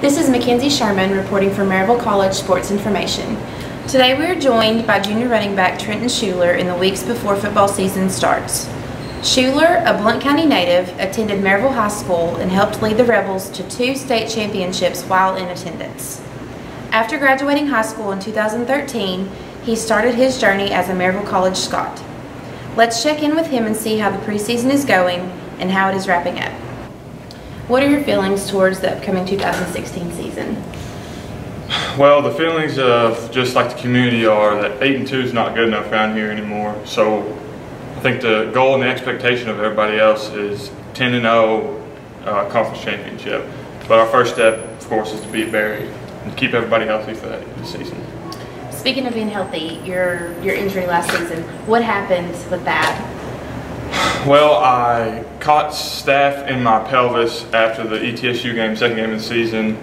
This is McKenzie Sherman reporting for Maryville College Sports Information. Today we are joined by junior running back Trenton Shuler in the weeks before football season starts. Shuler, a Blount County native, attended Maryville High School and helped lead the Rebels to two state championships while in attendance. After graduating high school in 2013, he started his journey as a Maryville College Scot. Let's check in with him and see how the preseason is going and how it is wrapping up. What are your feelings towards the upcoming 2016 season? Well, the feelings of just like the community are that 8 and 2 is not good enough around here anymore. So I think the goal and the expectation of everybody else is 10 and 0 uh, conference championship. But our first step, of course, is to beat Berry and keep everybody healthy for that this season. Speaking of being healthy, your your injury last season, what happened with that? Well, I caught staph in my pelvis after the ETSU game, second game of the season,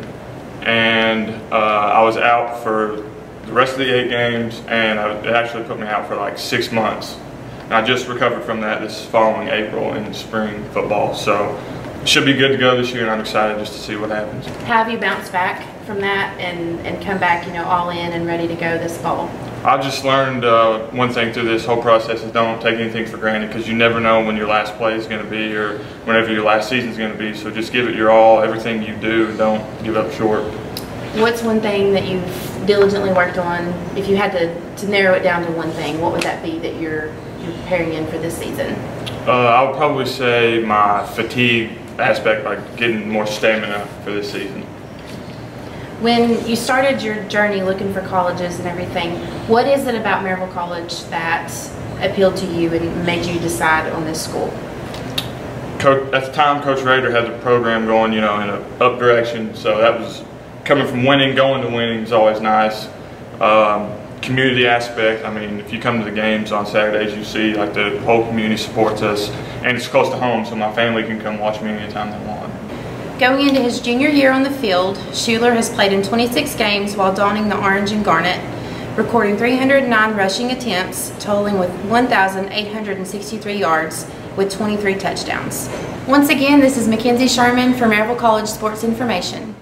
and uh, I was out for the rest of the eight games, and it actually put me out for like six months. And I just recovered from that this following April in spring football, so it should be good to go this year, and I'm excited just to see what happens. Have you bounced back from that and, and come back, you know, all in and ready to go this fall? I just learned uh, one thing through this whole process is don't take anything for granted because you never know when your last play is going to be or whenever your last season is going to be. So just give it your all, everything you do, and don't give up short. What's one thing that you've diligently worked on? If you had to, to narrow it down to one thing, what would that be that you're, you're preparing in for this season? Uh, I would probably say my fatigue aspect, like getting more stamina for this season. When you started your journey looking for colleges and everything, what is it about Maryville College that appealed to you and made you decide on this school? Coach, at the time, Coach Rader had the program going, you know, in an up direction. So that was coming from winning, going to winning is always nice. Um, community aspect. I mean, if you come to the games on Saturdays, you see like the whole community supports us, and it's close to home, so my family can come watch me anytime they want. Going into his junior year on the field, Shuler has played in 26 games while donning the orange and garnet, recording 309 rushing attempts, totaling with 1,863 yards with 23 touchdowns. Once again, this is McKenzie Sherman from Maryville College Sports Information.